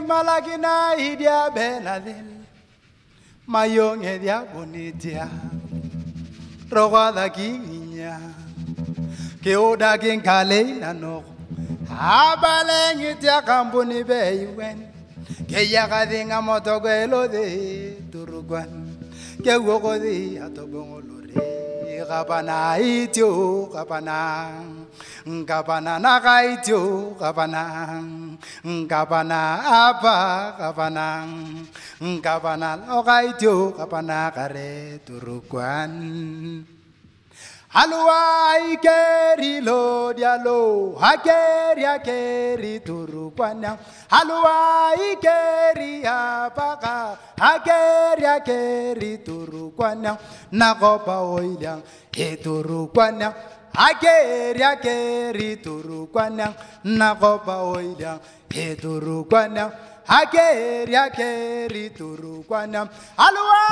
malakina idia belalel mayonge dia bonitia. Rogada kinginya ke oda kin kale na no abalengi tia kampuni beiwen ke yakadinga motogelo de turugwan. Ke wogo de atobongolore gabana itio gabana ngabana naga itio gabana ngabana apa gabana ngabana loga itio gabana kare turugwan Halua ikeri lo dialo hakeri hakeri turukwana Halua ikeri apaka hakeri hakeri turukwana Nakopa oilang e turukwana Hakeri hakeri turukwana Nakopa oilang e Hakeri hakeri turukwana. Halua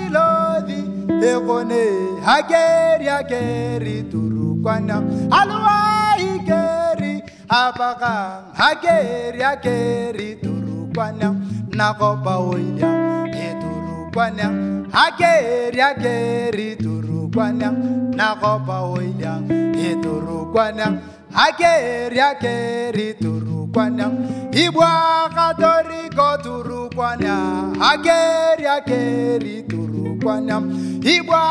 ilodi ekone hakeri hakeri turukwana. Alwa ikeri apaka hakeri hakeri turukwana. Nakopa oida eturukwana hakeri hakeri turukwana. Nakopa oida eturukwana hakeri hakeri turukwana ibwa katoriko turukwana hakeri hakeri turukwana. Ibwa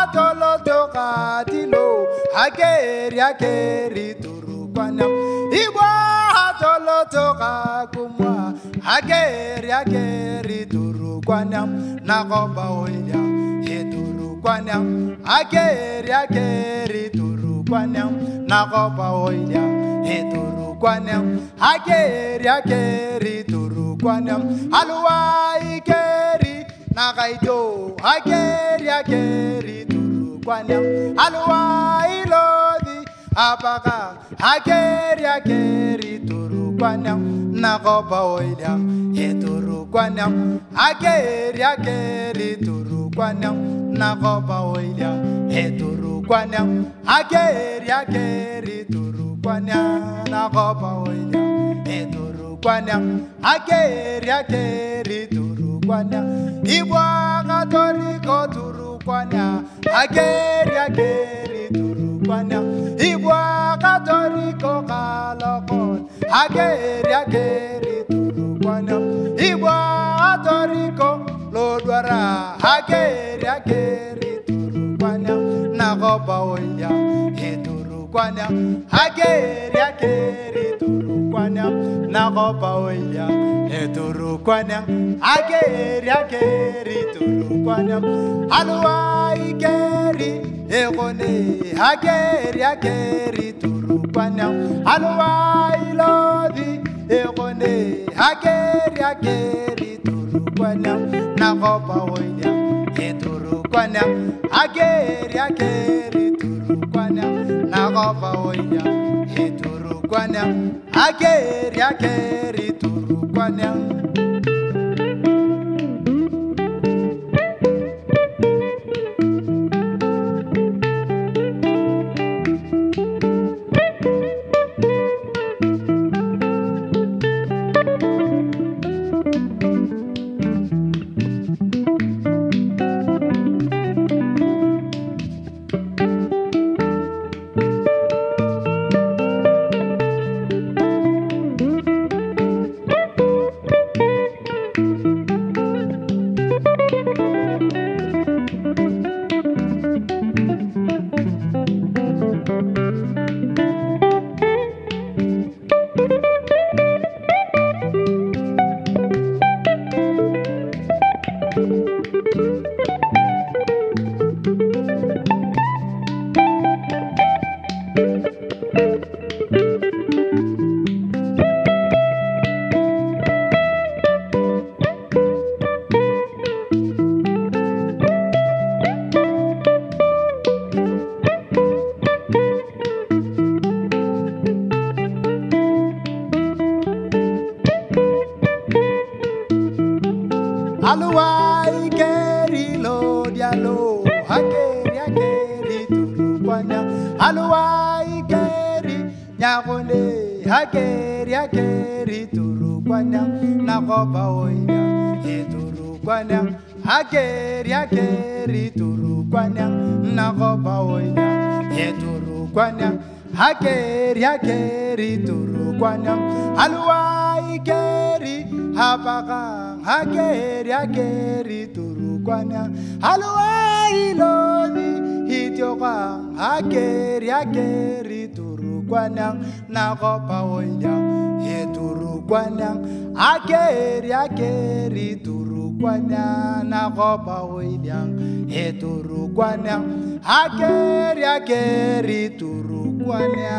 atolotoka tilo hakeri hakeri turukwana. Ibwa atolotoka kumwa hakeri hakeri turukwana. Nakoba oida eturukwana hakeri hakeri turukwana. Nakoba oida eturukwana hakeri hakeri turukwana alwa ikeri nakaito hakeri hakeri turukwana alwa ilodi apaka hakeri hakeri turukwana nakoba oida eturukwana hakeri hakeri turukwana nakoba oida eturukwana hakeri hakeri turukwana nakoba oida eturukwana hakeri hakeri turukwana ibwa katoriko turukwana hakeri hakeri turukwana ibwa katoriko kalokon hakeri hakeri turukwana ibwa katoriko lodwara hakeri hakeri turukwana nakoba oya eturukwana hakeri hakeri turukwana. Nakoba oya eturukwana hakeri hakeri turukwana. Alwa ikeri ekone hakeri hakeri turukwana. Alwa ilodi ekone hakeri hakeri turukwana. Nakoba oya eturukwana hakeri hakeri Oh turukwana nakoba oya eturukwana hakeri hakeri turukwana Aluwa ikeri lo dialo hakeri hakeri turukwana Aluwa ikeri nyakonde hakeri hakeri turukwana turukwana na goba oya he turukwana hakeri hakeri turukwana na goba oya he turukwana hakeri hakeri turukwana haluai keri hapaga hakeri hakeri turukwana. Haluai lodi hityoga hakeri hakeri turukwana. Na goba oya he turukwana. Hakeri hakeri turukwana. Na goba oya he turukwana. Hakeri hakeri turukwana